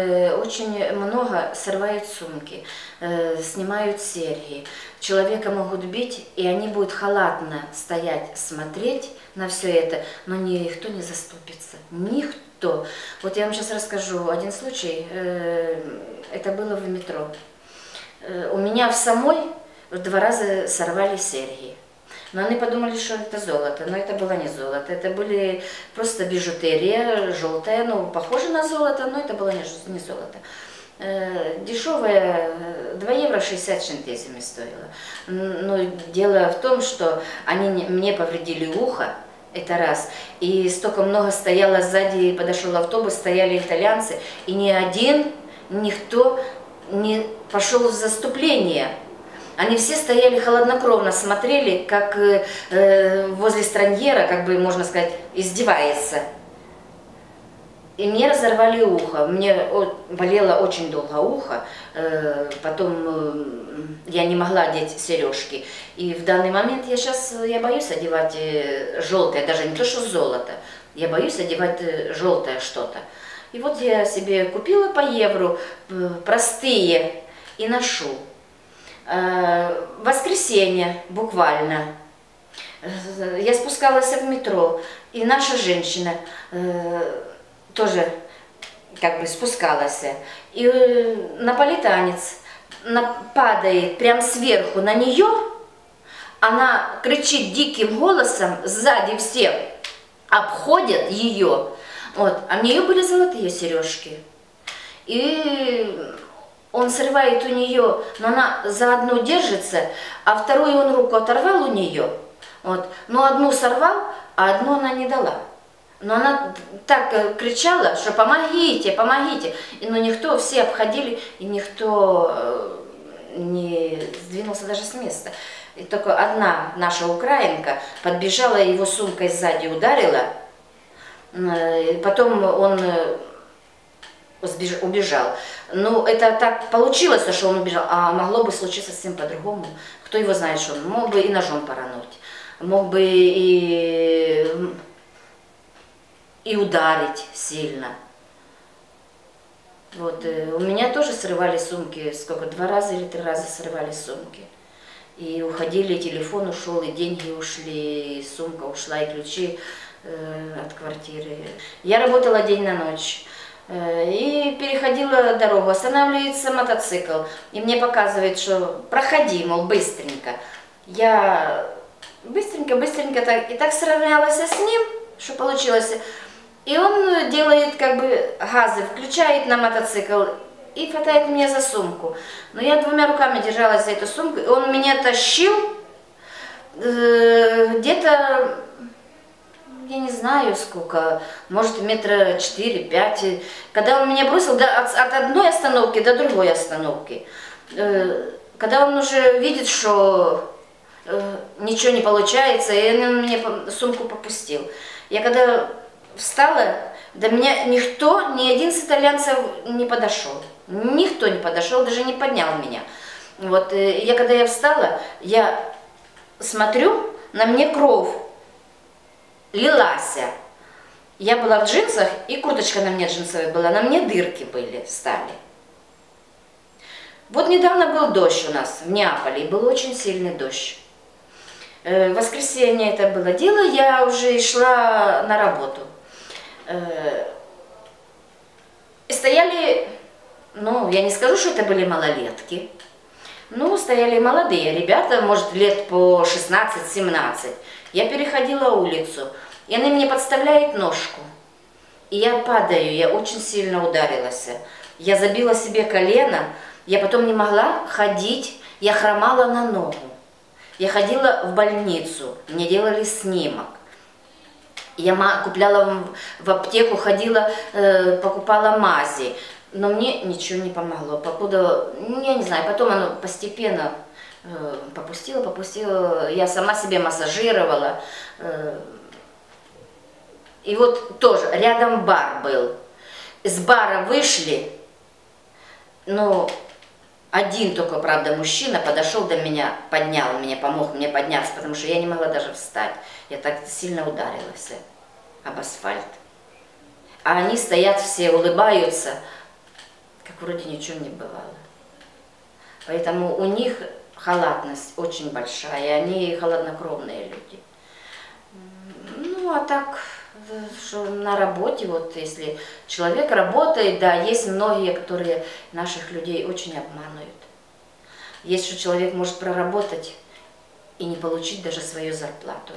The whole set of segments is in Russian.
Э, Очень много срывают сумки, э, снимают серьги. Человека могут бить, и они будут халатно стоять, смотреть на все это, но никто не заступится. Никто. Вот я вам сейчас расскажу один случай. Э, Это было в метро. У меня в самой два раза сорвали серьги. Но они подумали, что это золото, но это было не золото, это были просто бижутерия желтая, ну, похоже на золото, но это было не, золото. Э, Дешевая, э, 2 евро 60 центизмов стоила. Но дело в том, что они не- мне повредили ухо, это раз. И столько много стояло сзади, подошел автобус, стояли итальянцы, и ни один, никто не пошел в заступление. Они все стояли холоднокровно, смотрели, как э, э, возле страньера, как бы можно сказать, издевается. И мне разорвали ухо. Мне болело очень долго ухо. Э, потом э, я не могла одеть сережки. И в данный момент я сейчас я боюсь одевать желтое, даже не то что золото. Я боюсь одевать желтое что-то. И вот я себе купила по евро простые и ношу. Э, воскресенье буквально э, я спускалась в метро, и наша женщина э, тоже как бы спускалась. И наполитанец на- падает прям сверху на нее, она кричит диким голосом, сзади все обходят ее, вот, а у нее были золотые сережки. И он срывает у нее, но она за одну держится, а вторую он руку оторвал у нее, вот, но одну сорвал, а одну она не дала. Но она так э, кричала, что помогите, помогите. Но никто, все обходили, и никто э, не сдвинулся даже с места. И только одна наша украинка подбежала, его сумкой сзади ударила. Э, Потом он убежал. Ну, это так получилось, что он убежал, а могло бы случиться совсем по-другому. Кто его знает, что он мог бы и ножом порануть, мог бы и, и ударить сильно. Вот, э, у меня тоже срывали сумки, сколько, два раза или три раза срывали сумки. И уходили, и телефон ушел, и деньги ушли, и сумка ушла, и ключи э, от квартиры. Я работала день на ночь. Э, И переходила дорогу, останавливается мотоцикл, и мне показывает, что проходи, мол, быстренько. Я быстренько, быстренько так, и так сравнялась с ним, что получилось. И он делает как бы газы, включает на мотоцикл и хватает меня за сумку. Но я двумя руками держалась за эту сумку, и он меня тащил э, где-то я не знаю сколько, может метра 4-5. Когда он меня бросил да, от, от одной остановки до другой остановки, э, когда он уже видит, что э, ничего не получается, и он мне сумку попустил. Я когда встала, до меня никто, ни один из итальянцев не подошел. Никто не подошел, даже не поднял меня. Вот, э, я когда я встала, я смотрю, на мне кровь лилась. Я была в джинсах, и курточка на мне джинсовая была, на мне дырки были, стали. Вот недавно был дождь у нас в Неаполе, и был очень сильный дождь. Э, воскресенье это было дело, я уже шла на работу. Э, стояли, ну, я не скажу, что это были малолетки, ну, стояли молодые ребята, может, лет по 16-17. Я переходила улицу, и они мне подставляют ножку. И я падаю, я очень сильно ударилась. Я забила себе колено, я потом не могла ходить, я хромала на ногу. Я ходила в больницу, мне делали снимок. Я купляла в- в аптеку, ходила, э, покупала мази, но мне ничего не помогло. Покуда, ну, я не знаю, потом оно постепенно э, попустило, попустило. Я сама себе массажировала. э, и вот тоже рядом бар был. С бара вышли, ну, один только, правда, мужчина подошел до меня, поднял меня, помог мне подняться, потому что я не могла даже встать. Я так сильно ударилась об асфальт. А они стоят все, улыбаются. Как вроде ничего не бывало. Поэтому у них халатность очень большая, они холоднокровные люди. Ну, а так, что на работе, вот если человек работает, да, есть многие, которые наших людей очень обманывают. Есть, что человек может проработать и не получить даже свою зарплату.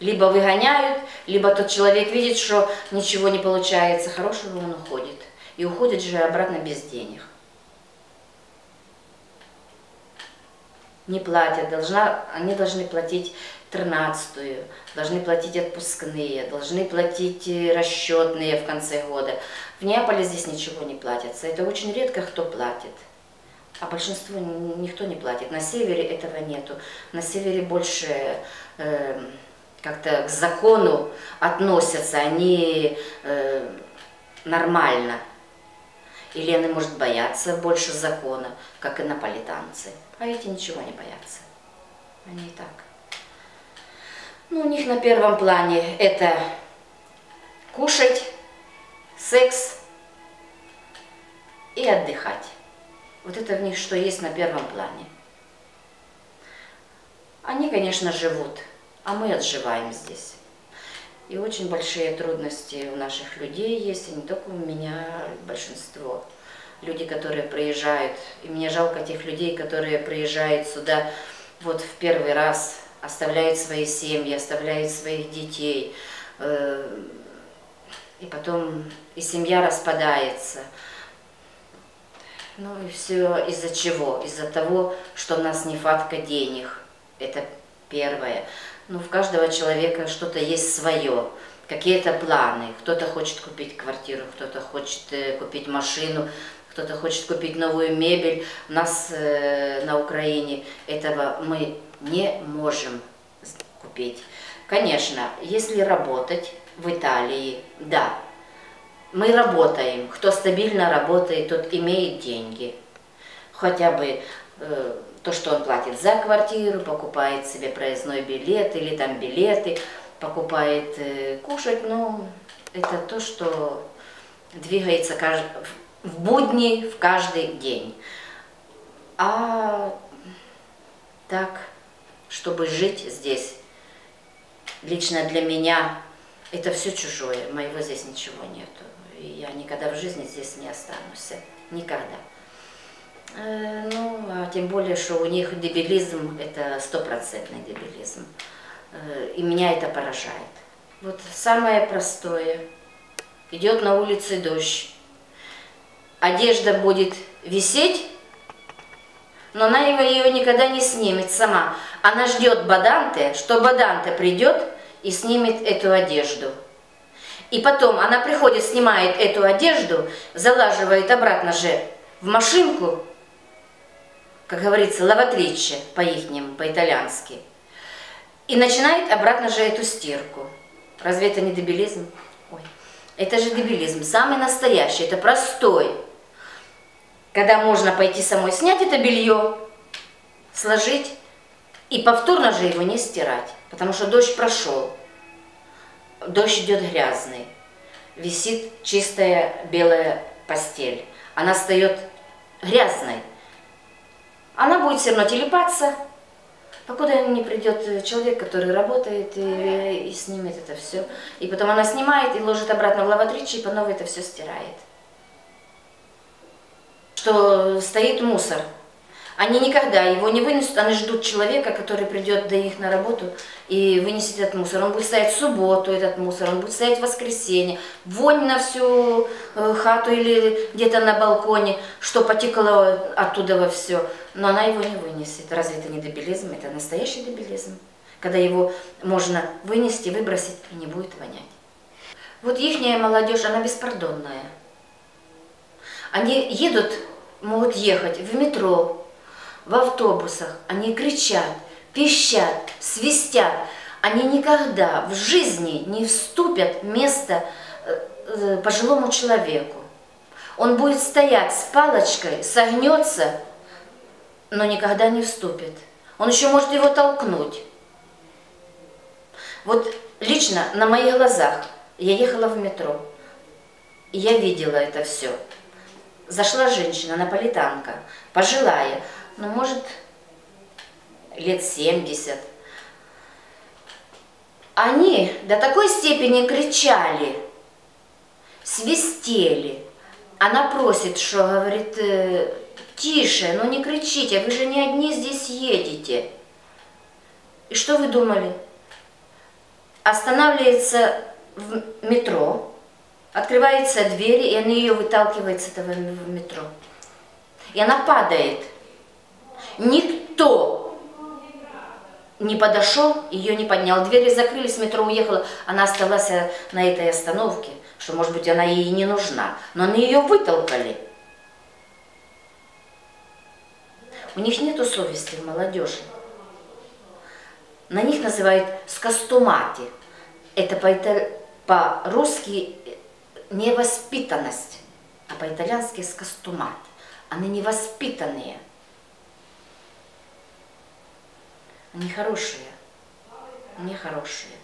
Либо выгоняют, либо тот человек видит, что ничего не получается хорошего, он уходит. И уходит же обратно без денег. Не платят, должна, они должны платить тринадцатую, должны платить отпускные, должны платить э, расчетные в конце года. В Неаполе здесь ничего не платится. Это очень редко кто платит. А большинство никто не платит. На севере этого нету. На севере больше э, как-то к закону относятся, они э, нормально. Они, может, боятся больше закона, как и наполитанцы. А эти ничего не боятся. Они и так. Ну, у них на первом плане это кушать, секс и отдыхать. Вот это в них что есть на первом плане. Они, конечно, живут, а мы отживаем здесь. И очень большие трудности у наших людей есть, и не только у меня, большинство. Люди, которые приезжают, и мне жалко тех людей, которые приезжают сюда вот в первый раз, оставляют свои семьи, оставляют своих детей, э, и потом и семья распадается. Ну и все из-за чего? Из-за того, что у нас нехватка денег. Это первое. Ну, в каждого человека что-то есть свое, какие-то планы. Кто-то хочет купить квартиру, кто-то хочет э, купить машину, кто-то хочет купить новую мебель. У нас э, на Украине этого мы не можем купить. Конечно, если работать в Италии, да, мы работаем. Кто стабильно работает, тот имеет деньги. Хотя бы то, что он платит за квартиру, покупает себе проездной билет или там билеты, покупает э, кушать, ну, это то, что двигается в будни, в каждый день. А так, чтобы жить здесь, лично для меня, это все чужое, моего здесь ничего нету. И я никогда в жизни здесь не останусь, никогда. Э, ну, а тем более, что у них дебилизм – это стопроцентный дебилизм. Э, и меня это поражает. Вот самое простое. Идет на улице дождь. Одежда будет висеть, но она ее никогда не снимет сама. Она ждет Баданте, что Баданте придет и снимет эту одежду. И потом она приходит, снимает эту одежду, залаживает обратно же в машинку, как говорится, лаватриче по-ихнему, по-итальянски. И начинает обратно же эту стирку. Разве это не дебилизм? Ой, это же дебилизм, самый настоящий, это простой. Когда можно пойти самой снять это белье, сложить и повторно же его не стирать, потому что дождь прошел, дождь идет грязный, висит чистая белая постель, она встает грязной, она будет все равно телепаться, покуда не придет человек, который работает и, и снимет это все. И потом она снимает и ложит обратно в лаватричи и по новой это все стирает. Что стоит мусор они никогда его не вынесут, они ждут человека, который придет до них на работу и вынесет этот мусор. Он будет стоять в субботу, этот мусор, он будет стоять в воскресенье, вонь на всю э, хату или где-то на балконе, что потекло оттуда во все. Но она его не вынесет. Разве это не дебилизм? Это настоящий дебилизм. Когда его можно вынести, выбросить и не будет вонять. Вот ихняя молодежь, она беспардонная. Они едут, могут ехать в метро, в автобусах, они кричат, пищат, свистят. Они никогда в жизни не вступят место э, э, пожилому человеку. Он будет стоять с палочкой, согнется, но никогда не вступит. Он еще может его толкнуть. Вот лично на моих глазах я ехала в метро, я видела это все. зашла женщина, наполитанка, пожилая, ну, может, лет 70. Они до такой степени кричали, свистели. Она просит, что, говорит, «Э, тише, ну не кричите, вы же не одни здесь едете. И что вы думали? Останавливается в метро, открывается дверь, и они ее выталкивают с этого метро. И она падает. Никто не подошел, ее не поднял. Двери закрылись, метро уехала, она осталась на этой остановке, что, может быть, она ей не нужна. Но они ее вытолкали. У них нету совести в молодежи. На них называют скостумати. Это по-русски невоспитанность, а по-итальянски скостумат. Они невоспитанные. Они хорошие. Они хорошие.